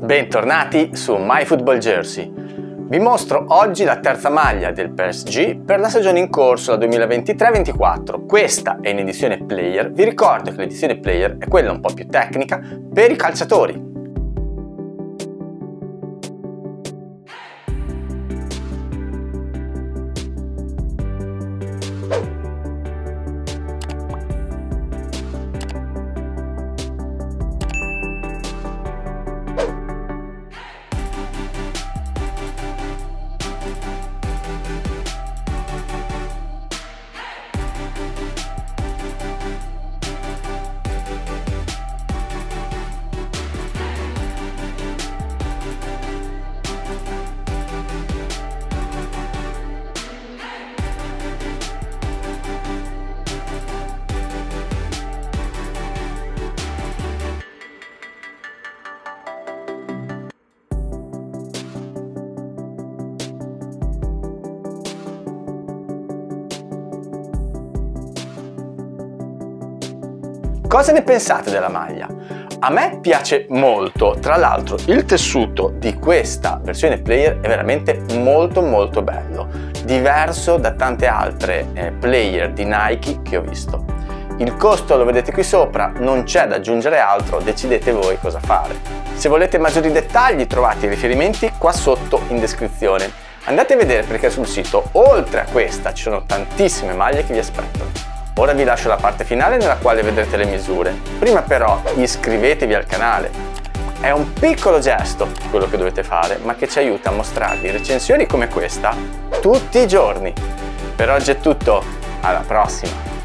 Bentornati su MyFootballJersey. Vi mostro oggi la terza maglia del PSG per la stagione in corso, la 2023-24. Questa è in edizione player. Vi ricordo che l'edizione player è quella un po' più tecnica per i calciatori. Cosa ne pensate della maglia? A me piace molto, tra l'altro il tessuto di questa versione player è veramente molto molto bello, diverso da tante altre eh, player di Nike che ho visto. Il costo lo vedete qui sopra, non c'è da aggiungere altro, decidete voi cosa fare. Se volete maggiori dettagli trovate i riferimenti qua sotto in descrizione. Andate a vedere perché sul sito, oltre a questa, ci sono tantissime maglie che vi aspettano. Ora vi lascio la parte finale nella quale vedrete le misure. Prima però iscrivetevi al canale. È un piccolo gesto quello che dovete fare, ma che ci aiuta a mostrarvi recensioni come questa tutti i giorni. Per oggi è tutto, alla prossima!